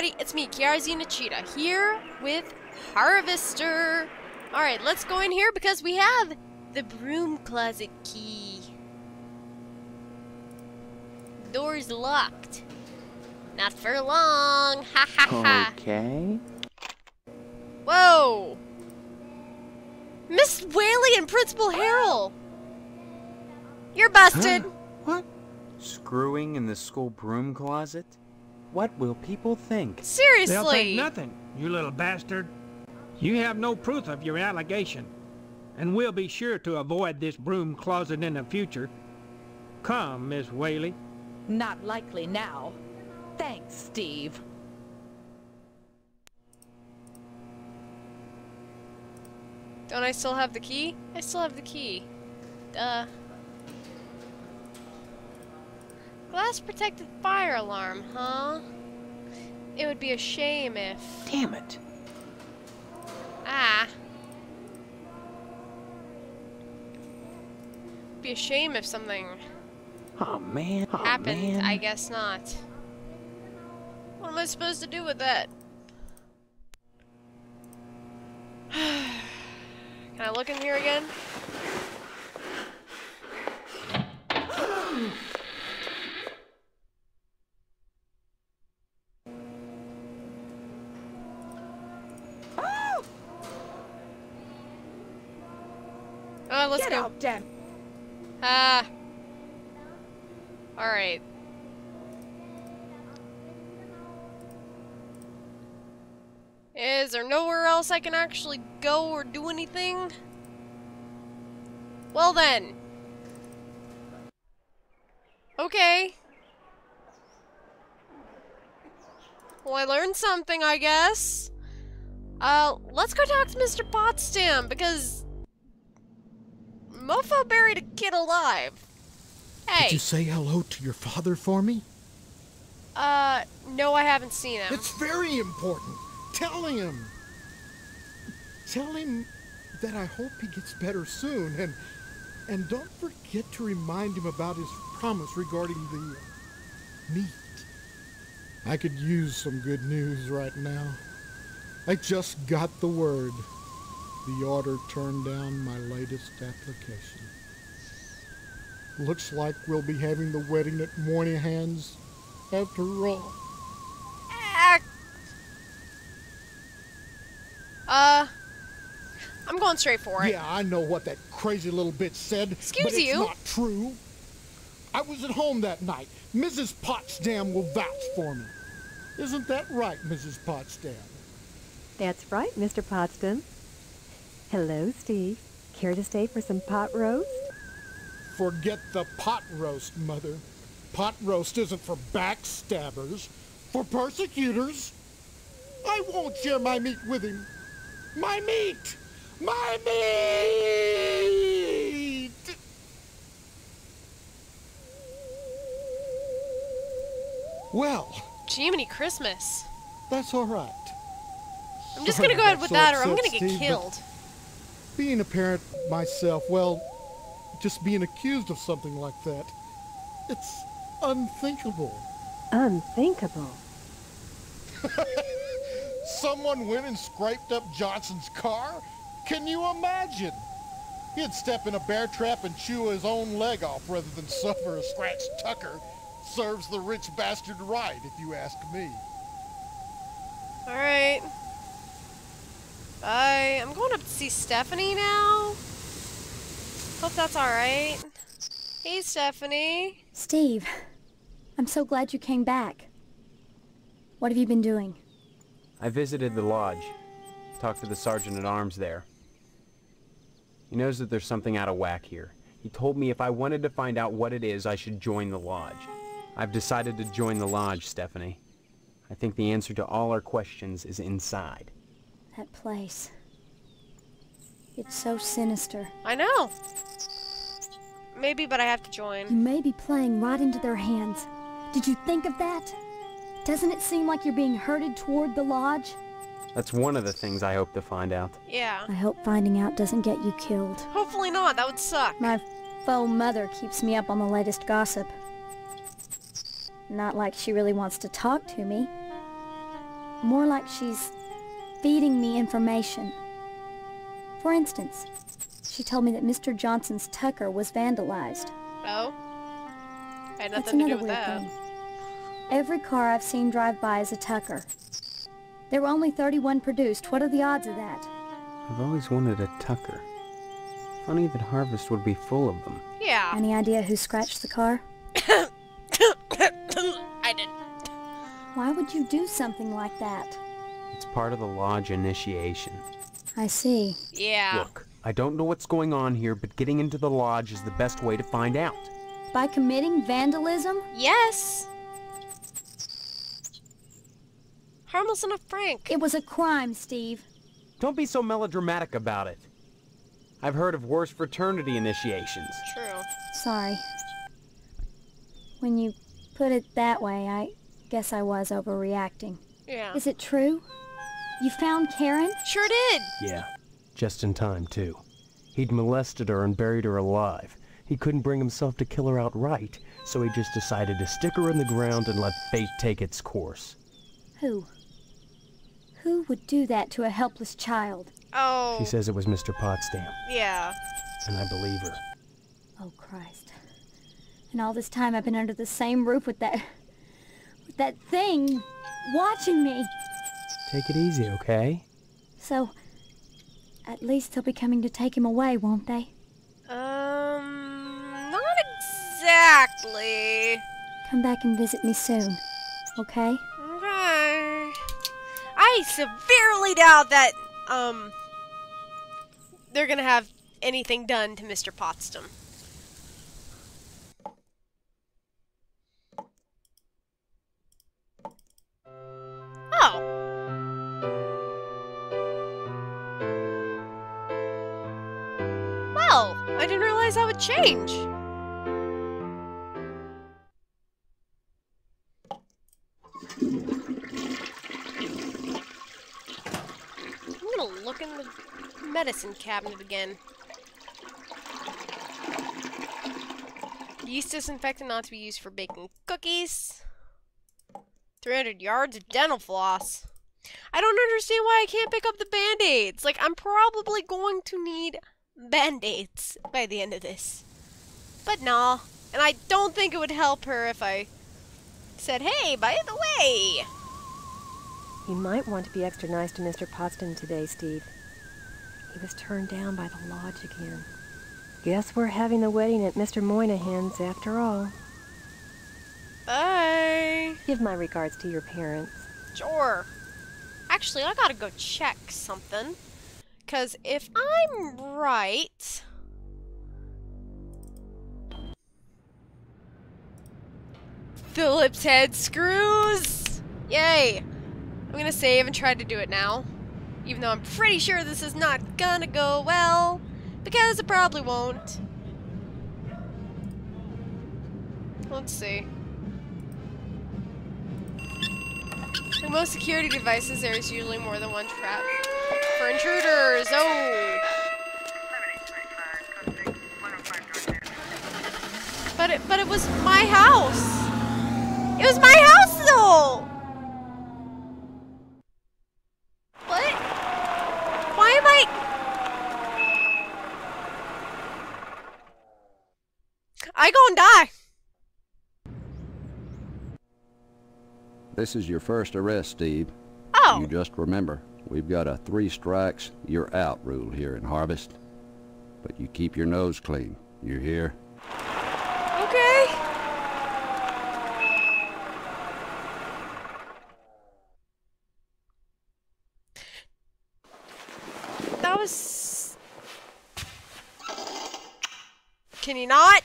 everybody, it's me, Kiara Cheetah, here with Harvester. Alright, let's go in here because we have the broom closet key. Door's locked. Not for long. Ha ha ha. Okay. Whoa! Miss Whaley and Principal Harrell! You're busted! What? Screwing in the school broom closet? What will people think? Seriously! They'll think nothing, you little bastard. You have no proof of your allegation, and we'll be sure to avoid this broom closet in the future. Come, Miss Whaley. Not likely now. Thanks, Steve. Don't I still have the key? I still have the key. Duh. Glass protected fire alarm, huh? It would be a shame if... Damn it. Ah. Be a shame if something Oh man. Oh, happened. man. I guess not. What am I supposed to do with that? Can I look in here again? Damn. Ah. Alright. Is there nowhere else I can actually go or do anything? Well then. Okay. Well, I learned something, I guess. Uh, let's go talk to Mr. Potsdam, because... Mofo buried a kid alive. Hey. Did you say hello to your father for me? Uh, no, I haven't seen him. It's very important. Tell him. Tell him that I hope he gets better soon, and and don't forget to remind him about his promise regarding the meat. I could use some good news right now. I just got the word. The order turned down my latest application. Looks like we'll be having the wedding at Moynihan's after all. Ah. Uh, I'm going straight for it. Yeah, I know what that crazy little bitch said. Excuse but it's you? not true. I was at home that night. Mrs. Potsdam will vouch for me. Isn't that right, Mrs. Potsdam? That's right, Mr. Potsdam. Hello, Steve. Care to stay for some pot roast? Forget the pot roast, Mother. Pot roast isn't for backstabbers, for persecutors. I won't share my meat with him. My meat! My meat! Well, Jiminy Christmas. that's all right. I'm just Sorry gonna go ahead with so that or I'm gonna get Steve, but killed. Being a parent myself, well, just being accused of something like that, it's unthinkable. Unthinkable. Someone went and scraped up Johnson's car? Can you imagine? He'd step in a bear trap and chew his own leg off rather than suffer a scratched tucker. Serves the rich bastard right, if you ask me. Alright. Bye. I'm going up to see Stephanie now. Hope that's alright. Hey, Stephanie. Steve, I'm so glad you came back. What have you been doing? I visited the lodge. Talked to the sergeant at arms there. He knows that there's something out of whack here. He told me if I wanted to find out what it is, I should join the lodge. I've decided to join the lodge, Stephanie. I think the answer to all our questions is inside. That place. It's so sinister. I know. Maybe, but I have to join. You may be playing right into their hands. Did you think of that? Doesn't it seem like you're being herded toward the lodge? That's one of the things I hope to find out. Yeah. I hope finding out doesn't get you killed. Hopefully not. That would suck. My faux mother keeps me up on the latest gossip. Not like she really wants to talk to me. more like she's feeding me information. For instance, she told me that Mr. Johnson's Tucker was vandalized. Oh? I Had That's to another do with weird that. thing. Every car I've seen drive by is a Tucker. There were only 31 produced. What are the odds of that? I've always wanted a Tucker. Funny that Harvest would be full of them. Yeah. Any idea who scratched the car? I didn't. Why would you do something like that? It's part of the Lodge initiation. I see. Yeah. Look, I don't know what's going on here, but getting into the Lodge is the best way to find out. By committing vandalism? Yes. Harmless enough, Frank. It was a crime, Steve. Don't be so melodramatic about it. I've heard of worse fraternity initiations. True. Sorry. When you put it that way, I guess I was overreacting. Yeah. Is it true? You found Karen? Sure did. Yeah, just in time, too. He'd molested her and buried her alive. He couldn't bring himself to kill her outright, so he just decided to stick her in the ground and let fate take its course. Who? Who would do that to a helpless child? Oh. She says it was Mr. Potsdam, Yeah. and I believe her. Oh, Christ. And all this time I've been under the same roof with that... with that thing watching me. Take it easy, okay? So, at least they'll be coming to take him away, won't they? Um, not exactly. Come back and visit me soon, okay? Okay. I severely doubt that um they're gonna have anything done to Mr. Potsdam. I didn't realize that would change. I'm gonna look in the medicine cabinet again. Yeast disinfectant not to be used for baking cookies. 300 yards of dental floss. I don't understand why I can't pick up the band-aids. Like, I'm probably going to need band-aids by the end of this. But nah. And I don't think it would help her if I said, hey, by the way, You might want to be extra nice to Mr. Potsdam today, Steve. He was turned down by the lodge again. Guess we're having the wedding at Mr. Moynihan's after all. bye. Give my regards to your parents. Sure. Actually, I gotta go check something. Because if I'm right. Phillips head screws! Yay! I'm gonna save and try to do it now. Even though I'm pretty sure this is not gonna go well. Because it probably won't. Let's see. In most security devices, there is usually more than one trap. For intruders, oh! But it, but it was my house! It was my house, though! What? Why am I... I go and die. This is your first arrest, Steve. Oh. You just remember, we've got a three strikes, you're out rule here in Harvest. But you keep your nose clean. You hear? Okay. That was. Can you not?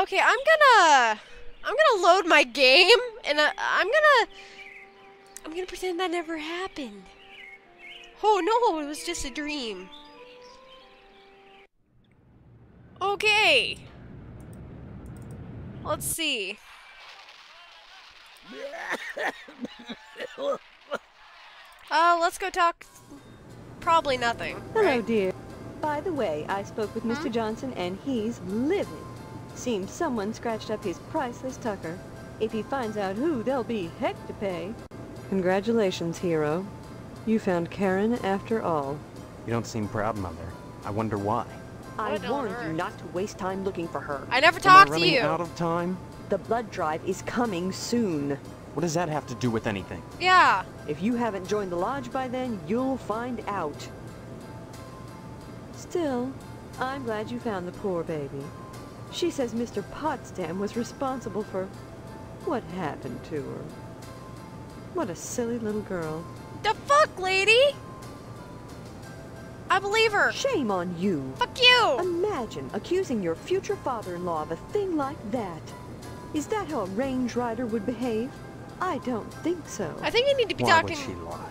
Okay, I'm gonna. I'm gonna load my game, and I, I'm gonna. I'm gonna pretend that never happened. Oh no, it was just a dream. Okay. Let's see. Uh, let's go talk. Probably nothing. Hello, right? dear. By the way, I spoke with Mr. Johnson and he's livid. Seems someone scratched up his priceless tucker. If he finds out who, there'll be heck to pay. Congratulations, hero. You found Karen after all. You don't seem proud, Mother. I wonder why. I warned you not to waste time looking for her. I never Am I talked to running you. out of time? The blood drive is coming soon. What does that have to do with anything? Yeah. If you haven't joined the lodge by then, you'll find out. Still, I'm glad you found the poor baby. She says Mr. Potsdam was responsible for what happened to her. What a silly little girl. The fuck, lady? I believe her. Shame on you. Fuck you. Imagine accusing your future father-in-law of a thing like that. Is that how a range rider would behave? I don't think so. I think you need to be Why talking would she lie?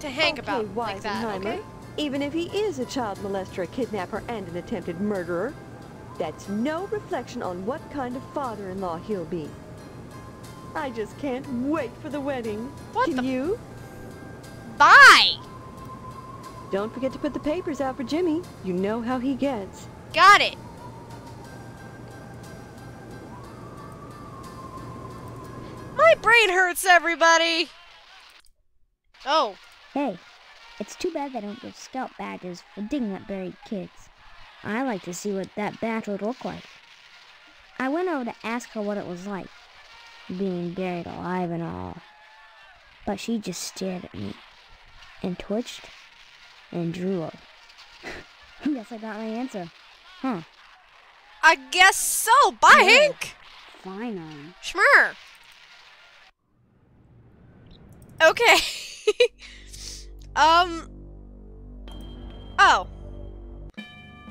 to Hank okay, about like that, Weisenheimer, okay? Even if he is a child molester, a kidnapper, and an attempted murderer, that's no reflection on what kind of father-in-law he'll be. I just can't wait for the wedding. What Can the- you? Bye. Don't forget to put the papers out for Jimmy. You know how he gets. Got it. My brain hurts, everybody. Oh, Hey, it's too bad they don't give scout badges for digging up buried kids. I like to see what that badge would look like. I went over to ask her what it was like, being buried alive and all. But she just stared at me, and twitched, and drooled. Guess I got my answer. Huh. I guess so. Bye, Yeah. Hank. Finally. Schmer. Okay. um. Oh.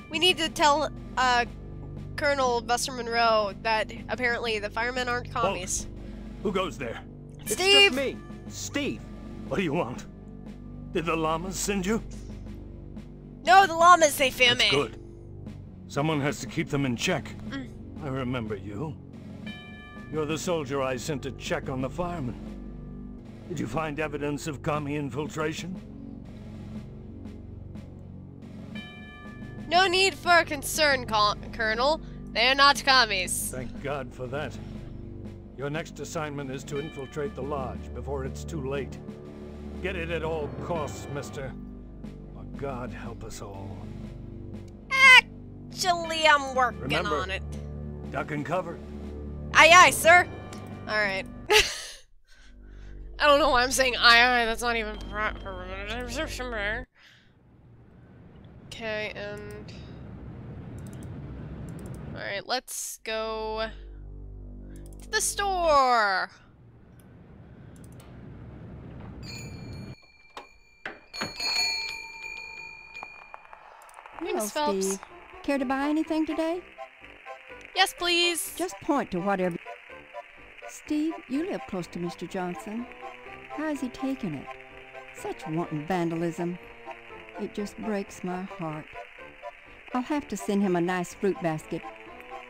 We need to tell uh Colonel Buster Monroe that apparently the firemen aren't commies. Who goes there? It's Steve. just me. Steve. What do you want? Did the llamas send you? No, the llamas they feel That's me. good. Someone has to keep them in check. Mm. I remember you. You're the soldier I sent to check on the firemen. Did you find evidence of commie infiltration? No need for concern, Col- Colonel. They're not commies. Thank God for that. Your next assignment is to infiltrate the lodge before it's too late. Get it at all costs, mister. Or God help us all. Actually, I'm working Remember- on it. Duck and cover. Aye, aye, sir. All right. I don't know why I'm saying aye, aye. That's not even proper. Okay, and all right, let's go to the store. Hello, Miss Phelps. Steve. Care to buy anything today? Yes, please. Just point to whatever. Steve, you live close to Mr. Johnson. How is he taking it? Such wanton vandalism. It just breaks my heart. I'll have to send him a nice fruit basket.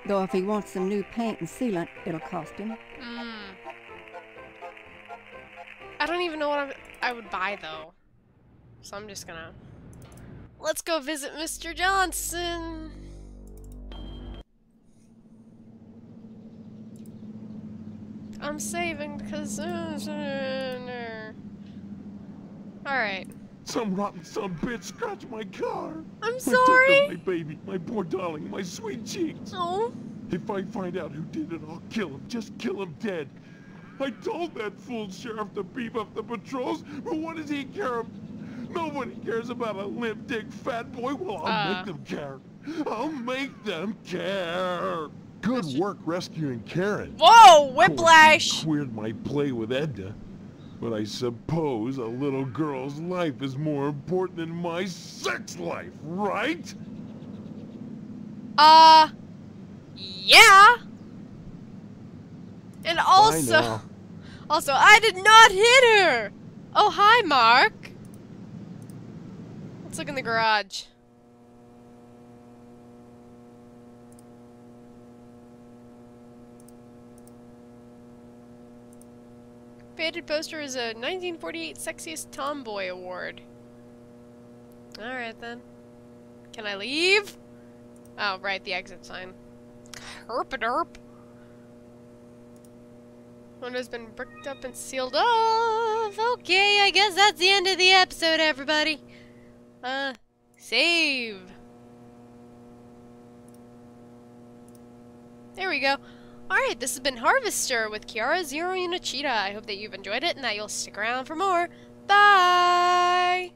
Though if he wants some new paint and sealant, it'll cost him. Mm. I don't even know what I would buy though. So I'm just gonna. Let's go visit Mr. Johnson. I'm saving because. Uh, uh, uh, Alright. Some rotten son bitch scratched my car. I'm My sorry. Tucker, my baby, my poor darling, my sweet cheeks. Oh. If I find out who did it, I'll kill him. Just kill him dead. I told that fool sheriff to beef up the patrols, but what does he care? Nobody cares about a limp dick fat boy. Well, I'll Uh. make them care. I'll make them care. Good work rescuing Karen. Whoa, Of course, whiplash! you Queered my play with Edna. But I suppose a little girl's life is more important than my sex life, right? Uh. Yeah. And also. Also, I did not hit her! Oh, hi, Mark. Let's look in the garage. Faded poster is a 1948 Sexiest Tomboy Award. Alright then. Can I leave? Oh, right, the exit sign. Herp a derp. Windows been bricked up and sealed off. Okay, I guess that's the end of the episode, everybody. Uh, save. There we go. Alright, this has been Harvester with Kiara Zero Yunochida. I hope that you've enjoyed it and that you'll stick around for more. Bye!